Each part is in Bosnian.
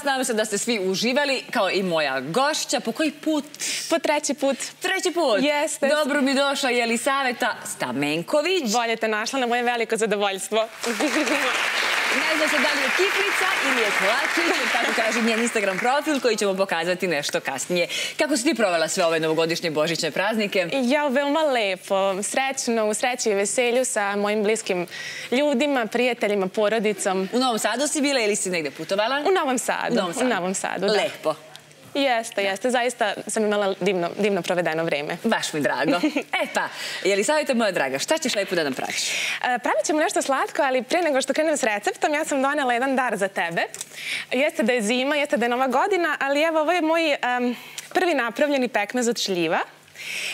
vas. Nadam se da ste svi uživali, kao i moja gošća. Po koji put? Po treći put. Treći put? Jeste. Dobro mi došla Jelisaveta Stamenković. Bolje te našla na moje veliko zadovoljstvo. Ne znam se da li je kiflica ili je kolačić, tako kaže njen Instagram profil koji ćemo pokazati nešto kasnije. Kako si ti provela sve ove novogodišnje božićne praznike? Ja, veoma lepo. Srećno, u sreći i veselju sa mojim bliskim ljudima, prijateljima, porodicom. U Novom Sadu si bila ili si negde putovala? U Novom Sadu. U Novom Sadu. U Novom Sadu, da. Lepo. Jeste, jeste. Zaista sam imala divno, divno provedeno vreme. Baš mi drago. E pa, je li savjeta moja draga, šta ćeš lepo da nam praviš? E, pravit ćemo nešto slatko, ali prije nego što krenem s receptom, ja sam donela jedan dar za tebe. Jeste da je zima, jeste da je nova godina, ali evo, ovo je moj um, prvi napravljeni pekmez od šljiva.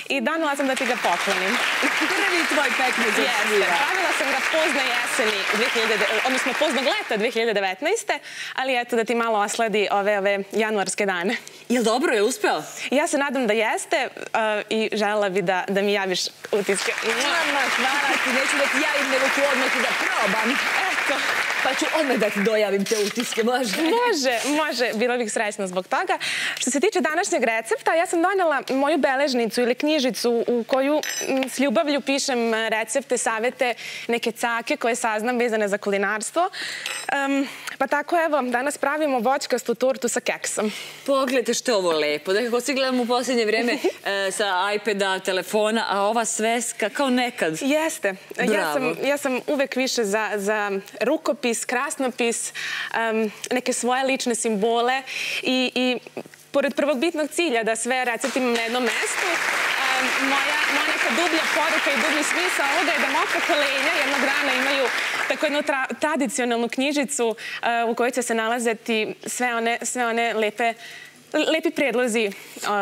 I danula sam da ti ga poklonim. Prvi tvoj pekmez od šljiva. Pravila sam ga pozno jeseni, 2000, odnosno poznog leta 2019. Ali eto da ti malo osledi ove, ove januarske dane. Je li dobro, je uspeo? Ja se nadam da jeste uh, i žela bi da, da mi javiš utiske. Mama, hvala ti, neću da ti javim, nego ću odmah da probam. Eto, pa ću odmah da ti dojavim te utiske, može? Može, može. Bila bih srećna zbog toga. Što se tiče današnjeg recepta, ja sam donela moju beležnicu ili knjižicu u koju s ljubavlju pišem recepte, savete, neke cake koje saznam vezane za kulinarstvo. Um, pa tako evo, danas pravimo voćkastu tortu sa keksom. Pogledajte što je ovo lepo. Dakle, kako svi gledamo u posljednje vreme e, sa iPada, telefona, a ova sveska kao nekad. Jeste. Bravo. Ja sam, ja sam uvek više za, za rukopis, krasnopis, um, neke svoje lične simbole i, i pored prvog bitnog cilja da sve recept imam na jednom mestu, um, moja, moja neka dublja poruka i dublji smisla ovoga je da moja pokolenja jednog dana imaju tako jednu tra, tradicionalnu knjižicu uh, u kojoj će se nalaziti sve one, sve one lepe lepi predlozi.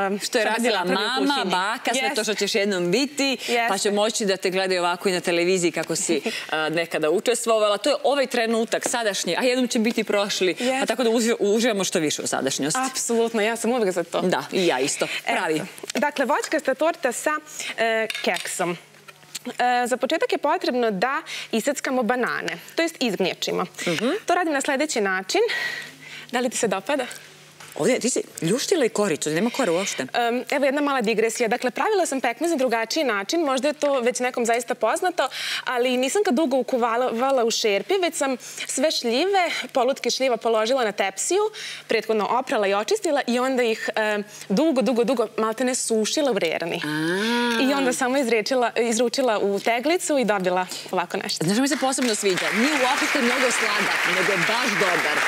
Um, što je radila mama, baka, sve to što ćeš jednom biti, pa će moći da te gledaju ovako i na televiziji kako si uh, nekada učestvovala. To je ovaj trenutak, sadašnji, a jednom će biti prošli, a tako da uživamo što više u sadašnjosti. Apsolutno, ja sam uvek za to. Da, i ja isto. Pravi. Dakle, voćkasta torta sa e, keksom. E, za početak je potrebno da iseckamo banane, to jest izgnječimo. Mhm. To radim na sljedeći način. Da li ti se dopada? Ovdje, ti si ljuštila i koricu, nema kore uopšte. Evo jedna mala digresija. Dakle, pravila sam pekmez na drugačiji način, možda je to već nekom zaista poznato, ali nisam ga dugo ukuvala u šerpi, već sam sve šljive, polutke šljiva položila na tepsiju, prethodno oprala i očistila i onda ih dugo, dugo, dugo maltene sušila u rerni. I onda samo izručila u teglicu i dobila ovako nešto. Znaš mi se posebno sviđa? Nije uopšte mnogo sladak, nego je baš dobar.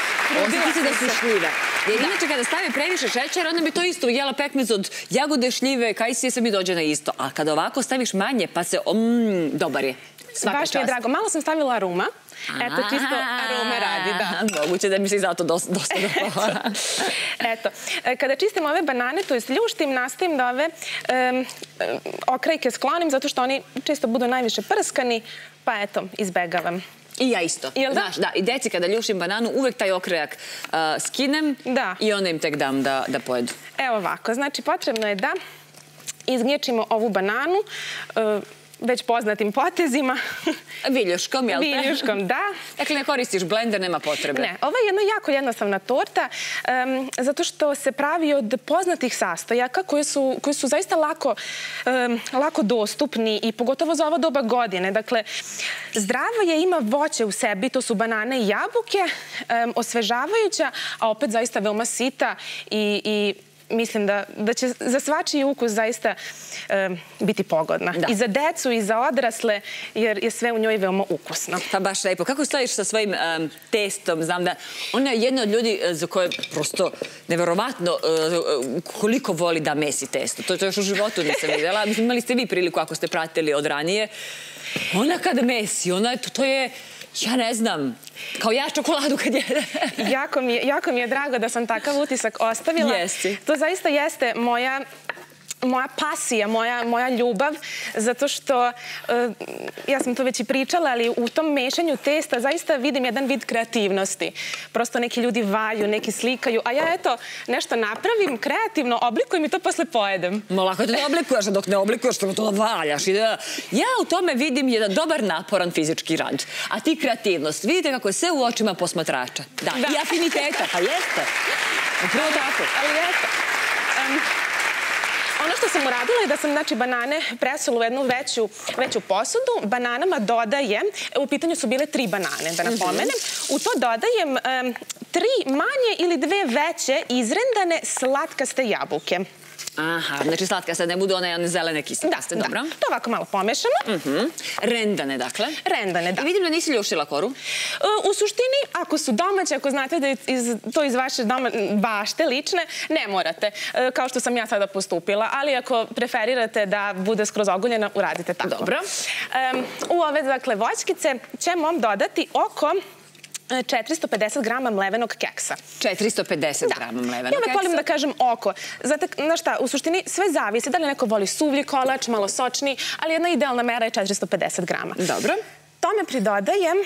Osjeti se da su šljive. Jer inače kada stavi previše šećera, onda bi to isto jela pekmez od jagode, šljive, kaj si se mi dođe na isto. A kada ovako staviš manje, pa se, mm, dobar je. Svaka Baš mi je drago. Malo sam stavila aroma. Eto, čisto arome radi, da. Moguće da mi se i zato dosta dopada. Eto, e, kada čistim ove banane, to je ljuštim, nastavim da ove okrajke sklonim, zato što oni često budu najviše prskani, pa eto, izbegavam. I ja isto. Znaš, da, i deci kada ljušim bananu, uvek taj okrajak skinem i onda im tek dam da pojedu. Evo ovako, znači potrebno je da izgnječimo ovu bananu e, već poznatim potezima. Viljuškom, jel te? Viljuškom, da. Dakle, ne koristiš blender, nema potrebe. Ne, ovo je jedna jako jednostavna torta, zato što se pravi od poznatih sastojaka koji su, koji su zaista lako, lako dostupni i pogotovo za ovo doba godine. Dakle, zdravo je, ima voće u sebi, to su banane i jabuke, osvežavajuća, a opet zaista veoma sita i, i mislim da, da će za svačiji ukus zaista biti pogodna. I za decu i za odrasle, jer je sve u njoj veoma ukusno. Pa baš lepo. Kako stojiš sa svojim testom? Znam da ona je jedna od ljudi e, za koje prosto neverovatno e, koliko voli da mesi testo. To, to još u životu nisam vidjela. Mislim, imali ste vi priliku ako ste pratili od ranije. Ona kada mesi, ona, to, to je Ja ne znam, kao ja čokoladu kad jede. jako, mi je, jako mi je drago da sam takav utisak ostavila. Jesi. To zaista jeste moja moja pasija, moja, moja ljubav, zato što, uh, ja sam to već i pričala, ali u tom mešanju testa zaista vidim jedan vid kreativnosti. Prosto neki ljudi valju, neki slikaju, a ja eto nešto napravim kreativno, oblikujem i to posle pojedem. Ma lako te ne oblikuješ, a dok ne oblikuješ, to da valjaš. Da... Ja u tome vidim jedan dobar naporan fizički rad. A ti kreativnost, vidite kako je sve u očima posmatrača. Da, da. i afiniteta, pa jeste. Upravo tako. Ali jeste. Um, Ono što sam uradila je da sam znači, banane presula u jednu veću, veću posudu. Bananama dodajem, u pitanju su bile tri banane, da napomenem. U to dodajem um, tri manje ili dve veće izrendane slatkaste jabuke. Aha, znači slatka sad ne budu one, one zelene kiselkaste, da, dobro? Da, to ovako malo pomešamo. Uh mhm. -huh. Rendane, dakle? Rendane, da. I vidim da nisi ljušila koru? U suštini, ako su domaće, ako znate da je iz, to iz vaše doma, bašte lične, ne morate, e, kao što sam ja sada postupila, ali ako preferirate da bude skroz oguljena, uradite tako. Dobro. Um, u ove, dakle, voćkice ćemo dodati oko 450 grama mlevenog keksa. 450 grama mlevenog keksa? Ja uvek volim da kažem oko. Znate, znaš šta, u suštini sve zavisi. Da li neko voli suvlji kolač, malo sočni, ali jedna idealna mera je 450 grama. Dobro. Tome pridodajem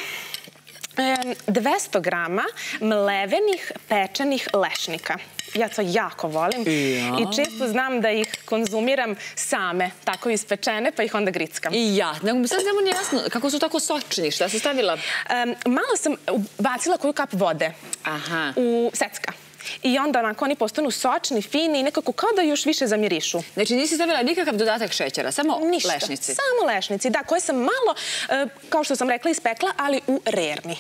200 grama mlevenih pečenih lešnika. Ja to jako volim ja. i često znam da ih konzumiram same, tako ispečene, pa ih onda grickam. I ja. Nego sad znamo jasno, kako su tako sočni, šta si stavila? Um, malo sam bacila koju kap vode Aha. u secka. I onda onako oni postanu sočni, fini i nekako kao da još više zamirišu. Znači nisi stavila nikakav dodatak šećera, samo Ništa. lešnici? Samo lešnici, da, koje sam malo, e, kao što sam rekla, ispekla, ali u rerni.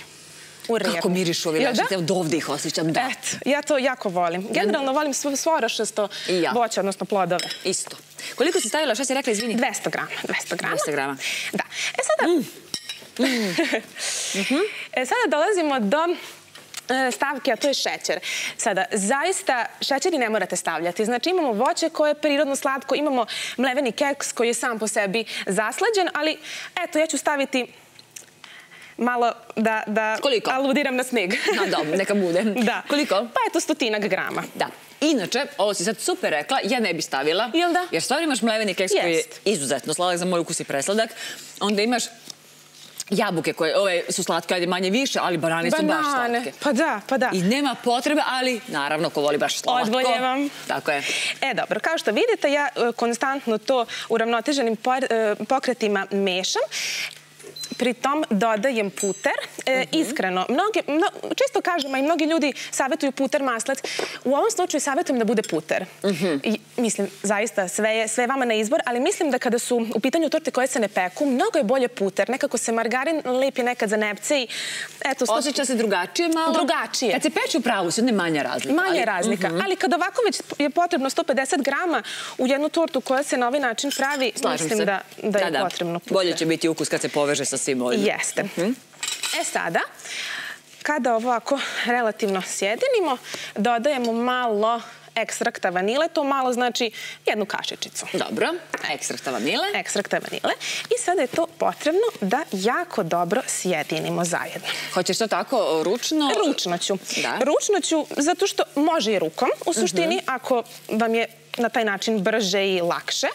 U rerni. Kako mirišu ovi lešnici, od ovdje ih osjećam, da. Et, ja to jako volim. Generalno volim svorošesto ja. voće, odnosno plodove. Isto. Koliko si stavila, šta si rekla, izvini? 200 grama. 200 grama. 200 grama. Da. E sada... Mm. Mm. e sada dolazimo do E, stavke, a to je šećer. Sada, zaista, šećeri ne morate stavljati. Znači, imamo voće koje je prirodno slatko, imamo mleveni keks koji je sam po sebi zaslađen, ali eto, ja ću staviti malo da, da Koliko? aludiram na sneg. Na dobro, neka bude. Da. Koliko? Pa eto, stotinak grama. Da. Inače, ovo si sad super rekla, ja ne bi stavila. Jel da? Jer stvarno imaš mleveni keks koji je izuzetno sladak za moj ukus i presladak. Onda imaš jabuke koje ove su slatke, ajde manje više, ali banane, banane. su baš slatke. Pa da, pa da. I nema potrebe, ali naravno ko voli baš slatko. Odvoljevam. Tako je. E, dobro, kao što vidite, ja e, konstantno to u ravnoteženim e, pokretima mešam pri tom dodajem puter. E, mhm. Iskreno, mno, često kažem, a i mnogi ljudi savjetuju puter maslac. U ovom slučaju savjetujem da bude puter. Mhm. I, mislim, zaista, sve je, sve je vama na izbor, ali mislim da kada su u pitanju torte koje se ne peku, mnogo je bolje puter. Nekako se margarin lepi nekad za nepce i... Eto, sto... Osjeća se drugačije malo? Drugačije. Kad se peče pravu, se ne manja razlika. Manja ali... razlika. Uh mhm. -huh. Ali kad ovako već je potrebno 150 grama u jednu tortu koja se na ovaj način pravi, Slažem mislim se. da, da je da, da. potrebno puter. Bolje će biti ukus kad se poveže sa svim ovim. Jeste. Uh -huh. E sada, kada ovako relativno sjedinimo, dodajemo malo ekstrakta vanile. To malo znači jednu kašičicu. Dobro. Ekstrakta vanile. Ekstrakta vanile. I sada je to potrebno da jako dobro sjedinimo zajedno. Hoćeš to tako ručno? Ručno ću. Da. Ručno ću zato što može i rukom. U suštini, uh -huh. ako vam je na taj način brže i lakše,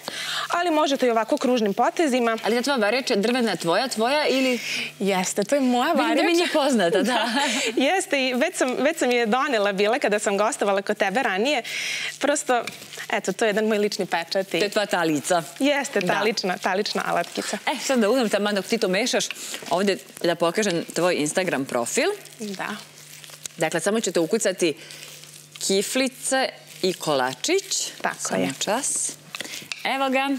ali možete i ovako kružnim potezima. Ali je tvoja varjača drvena tvoja, tvoja ili... Jeste, to je moja varjača. Vidim da mi nije poznata, da. Jeste i već sam, već sam je donela bila kada sam gostovala kod tebe ranije. Prosto, eto, to je jedan moj lični pečat. To je tvoja talica. Jeste, talična, talična alatkica. E, sad da uzmem tamo dok ti to mešaš, ovdje da pokažem tvoj Instagram profil. Da. Dakle, samo ćete ukucati kiflice i kolačić. Tako Samo je. čas. Evo ga.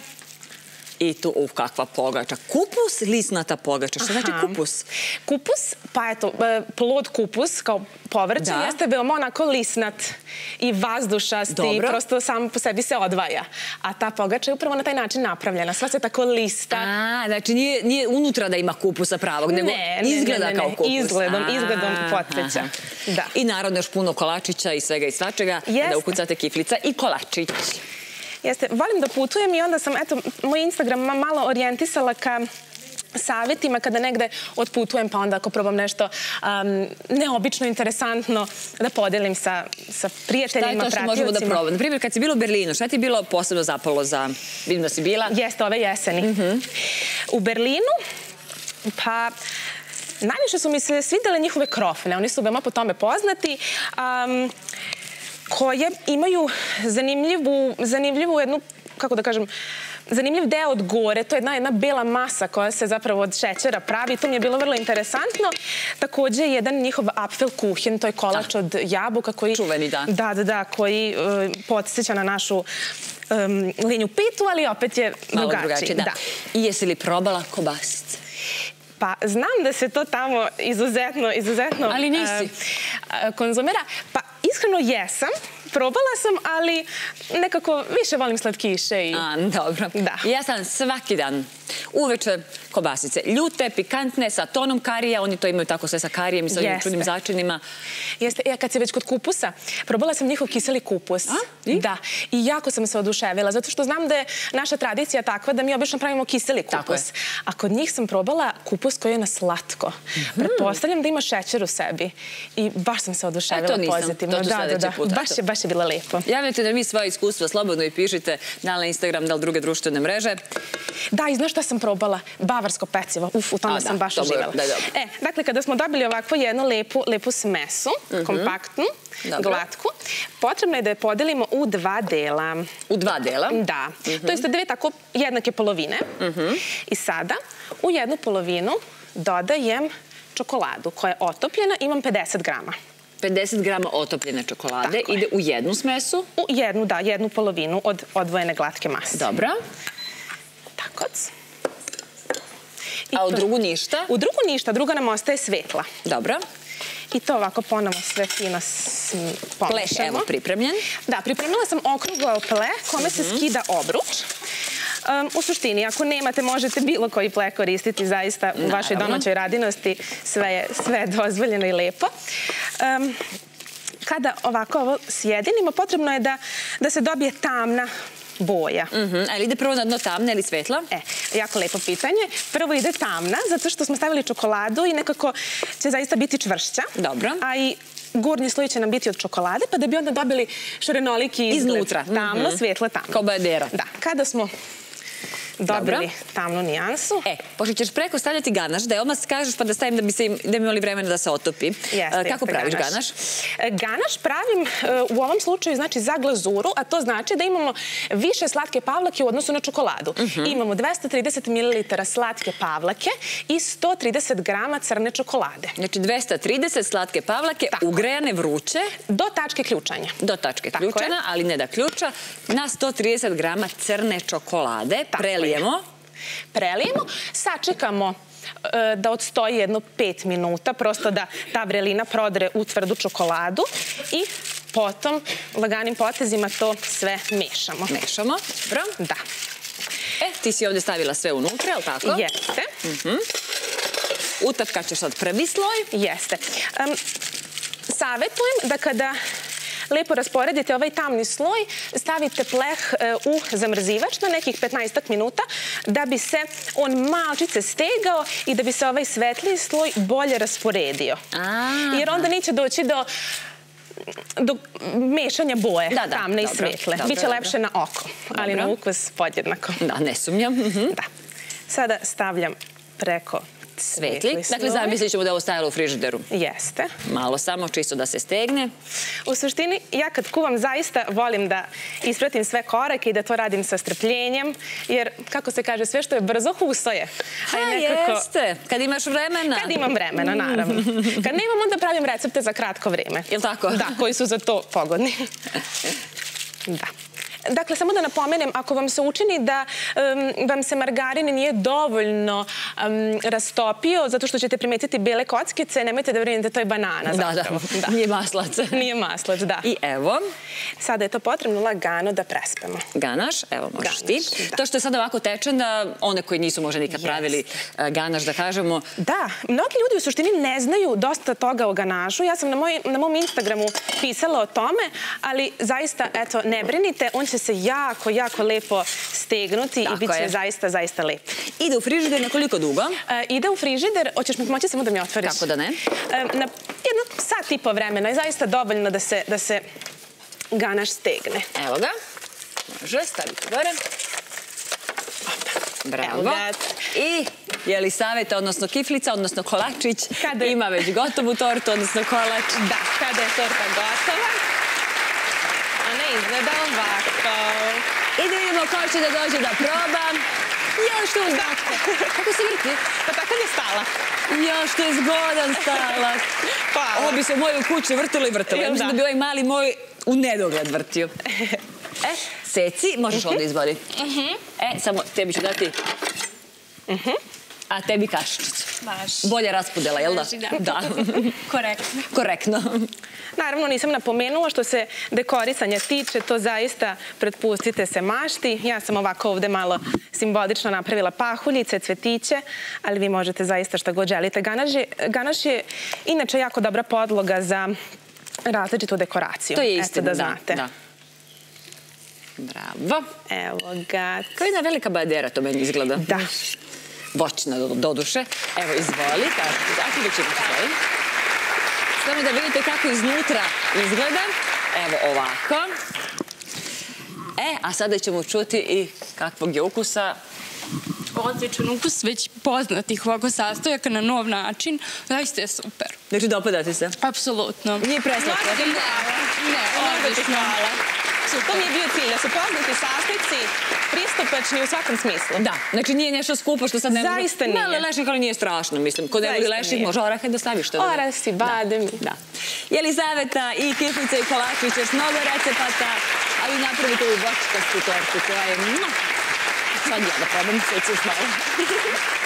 I tu, uf, kakva pogača. Kupus, lisnata pogača. Što znači kupus? Kupus, pa eto, e, plod kupus kao povrće jeste veoma onako lisnat i vazdušast i prosto sam po sebi se odvaja. A ta pogača je upravo na taj način napravljena. Sva se tako lista. A, znači nije, nije unutra da ima kupusa pravog, nego ne, izgleda ne, kao kupus. Izgledom, izgledom potreća. Da. I naravno još puno kolačića i svega i svačega. Da ukucate kiflica i kolačić. Jeste, volim da putujem i onda sam, eto, moj Instagram malo orijentisala ka savjetima kada negde otputujem, pa onda ako probam nešto um, neobično, interesantno, da podelim sa, sa prijateljima, Šta je to što možemo da probamo? Na primjer, kad si bila u Berlinu, šta ti je bilo posebno zapalo za... Vidim da si bila. Jeste, ove jeseni. Mm -hmm. U Berlinu, pa... Najviše su mi se svidele njihove krofne. Oni su veoma po tome poznati. Um, koje imaju zanimljivu, zanimljivu jednu, kako da kažem, zanimljiv deo od gore. To je jedna, jedna bela masa koja se zapravo od šećera pravi. To mi je bilo vrlo interesantno. Takođe, jedan njihov apfel kuhin, to je kolač da. od jabuka koji... Čuveni, da. Da, da, da, koji uh, podsjeća na našu um, linju pitu, ali opet je Malo drugačiji. drugačiji da. da. I jesi li probala kobasice? Pa znam da se to tamo izuzetno, izuzetno Ali nisi. Uh, konzumira. Pa iskreno jesam. Probala sam, ali nekako više volim slatkiše. I... A, dobro. Da. Ja sam svaki dan uveče kobasice. Ljute, pikantne, sa tonom karija. Oni to imaju tako sve sa karijem i sa ovim čudnim začinima. Jeste. Ja kad si već kod kupusa, probala sam njihov kiseli kupus. A? I? Da. I jako sam se oduševila, zato što znam da je naša tradicija takva da mi obično pravimo kiseli kupus. A kod njih sam probala kupus koji je na slatko. Mm -hmm. Pretpostavljam da ima šećer u sebi. I baš sam se oduševila e, to nisam. pozitivno. To ću da, da. Put. Baš je, baš je bilo lepo. Javljate da mi svoje iskustva slobodno i pišite da li na Instagram, da li druge društvene mreže. Da, i znaš šta sam probala? Bavarsko pecivo. Uf, u tome A, sam da, baš uživala. Da. E, dakle, kada smo dobili ovakvu jednu lepu, lepu smesu, mm -hmm. kompaktnu, Dobro. glatku, potrebno je da je podelimo u dva dela. U dva dela? Da. Mm -hmm. To jeste dve tako jednake polovine. Mm -hmm. I sada u jednu polovinu dodajem čokoladu koja je otopljena. Imam 50 grama. 50 grama otopljene čokolade Tako ide je. u jednu smesu? U jednu, da, jednu polovinu od odvojene glatke mase. Dobro. Tako. I A u drugu ništa? U drugu ništa, druga nam ostaje svetla. Dobro. I to ovako ponovo sve fino pomešamo. Pleš, evo, pripremljen. Da, pripremila sam okrugao ple kome se mhm. skida obruč. Um, u suštini, ako nemate, možete bilo koji ple koristiti zaista u vašoj domaćoj radinosti. Sve je, sve je dozvoljeno i lepo. Um, kada ovako ovo sjedinimo, potrebno je da, da se dobije tamna boja. Mm -hmm. Ali ide prvo na dno tamna ili svetla? E, jako lepo pitanje. Prvo ide tamna, zato što smo stavili čokoladu i nekako će zaista biti čvršća. Dobro. A i gornji sloj će nam biti od čokolade, pa da bi onda dobili šarenoliki izgled. Iznutra. Tamno, mm -hmm. svetlo, tamno. Kao bajadera. Da. Kada smo dobili tamnu nijansu. E, pošto ćeš preko stavljati ganaš, da je odmah kažeš pa da stavim da bi, se, da bi imali vremena da se otopi. Jeste, Kako praviš ganaš? ganaš? E, pravim e, u ovom slučaju znači za glazuru, a to znači da imamo više slatke pavlake u odnosu na čokoladu. Uh mhm. -huh. Imamo 230 ml slatke pavlake i 130 grama crne čokolade. Znači 230 slatke pavlake Tako. ugrejane vruće. Do tačke ključanja. Do tačke Tako je. ali ne da ključa, na 130 grama crne čokolade. Tako prelijemo. Prelijemo, sačekamo e, da odstoji jedno pet minuta, prosto da ta vrelina prodre u tvrdu čokoladu i potom laganim potezima to sve mešamo. Mešamo, dobro. Da. E, ti si ovdje stavila sve unutra, je li tako? Jeste. Uh mhm. -huh. Utapkat ćeš sad prvi sloj? Jeste. Um, savetujem da kada lepo rasporedite ovaj tamni sloj, stavite pleh e, u zamrzivač na nekih 15 minuta da bi se on malčice stegao i da bi se ovaj svetli sloj bolje rasporedio. Jer onda neće doći do do mešanja boje da, da, tamne dobro, i svetle. Dobro, Biće lepše na oko, ali na ukus podjednako. Da, ne sumnjam. Mhm. Da. Sada stavljam preko svetli. Dakle, zamislit ćemo da je ovo stajalo u frižideru. Jeste. Malo samo, čisto da se stegne. U suštini, ja kad kuvam zaista volim da ispratim sve korake i da to radim sa strpljenjem, jer, kako se kaže, sve što je brzo, huso je. Ha, jeste. Kad imaš vremena. Kad imam vremena, naravno. Kad nemam, onda pravim recepte za kratko vreme. Ili tako? Da, koji su za to pogodni. Da. Dakle, samo da napomenem, ako vam se učini da um, vam se margarin nije dovoljno um, rastopio, zato što ćete primetiti bele kockice, nemojte da vrinete, to je banana. Da, da, da. Nije maslac. nije maslac, da. I evo. Sada je to potrebno lagano da prespemo. Ganaš, evo možeš ganaš, ti. Da. To što je sada ovako tečen, da one koji nisu možda nikad yes. pravili uh, ganaš, da kažemo. Da, mnogi ljudi u suštini ne znaju dosta toga o ganašu. Ja sam na, moj, na mom Instagramu pisala o tome, ali zaista, eto, ne brinite, on će će se jako, jako lepo stegnuti Tako i bit će je. zaista, zaista lepo. Ide u frižider na koliko dugo? E, ide u frižider, hoćeš mi pomoći samo da mi otvoriš? Kako da ne? E, na jedno sat i po vremena je zaista dovoljno da se, da se ganaš stegne. Evo ga. Može, staviti gore. Bravo. I je li saveta, odnosno kiflica, odnosno kolačić, Kada je- ima već gotovu tortu, odnosno kolač. Da, kada je torta gotova, ona izgleda ovako. I da vidimo ko će da dođe da proba. Još tu znate. Kako se vrti? Pa tako je stala. Još to je zgodan stalak. Hvala. Ovo bi se u mojoj kući vrtilo i vrtilo. Ja mislim da bi ovaj mali moj u nedogled vrtio. E, seci, možeš ovdje izvodi. E, samo tebi ću dati. A tebi kašičicu. Baš. Bolja raspodela, jel da? Važi, da. Da. Korektno. Korektno. Naravno, nisam napomenula što se dekorisanja tiče, to zaista pretpustite se mašti. Ja sam ovako ovde malo simbolično napravila pahuljice, cvetiće, ali vi možete zaista šta god želite. Ganaš je, ganaš je inače jako dobra podloga za različitu dekoraciju. To je istina, da da. znate. da. Bravo. Evo ga. Kao jedna velika badera to meni izgleda. Da. Voćna do, duše. Evo, izvoli. Tako da ćemo stoji. Samo da vidite kako iznutra izgleda. Evo ovako. E, a sada ćemo čuti i kakvog je ukusa. Odličan ukus već poznatih ovako sastojaka na nov način. Zaista je super. Znači, dopada ti se? Apsolutno. Nije preslatko. Ne, ne, odlično. Hvala. Super. To mi je bio cilj, da su poznati sastojci pristupačni u svakom smislu. Da, znači nije nešto skupo što sad ne može... Zaista nije. Malo lešnik, ali nije strašno, mislim. Kod ne Zaista lešnik, može orahe da staviš. da ne. Orasi, badem. Da. Jelizaveta i kiflica i kolačiće s mnogo recepata, ali napravite ovu vočkastu tortu koja je... Sad ja da probam, sve ću malo.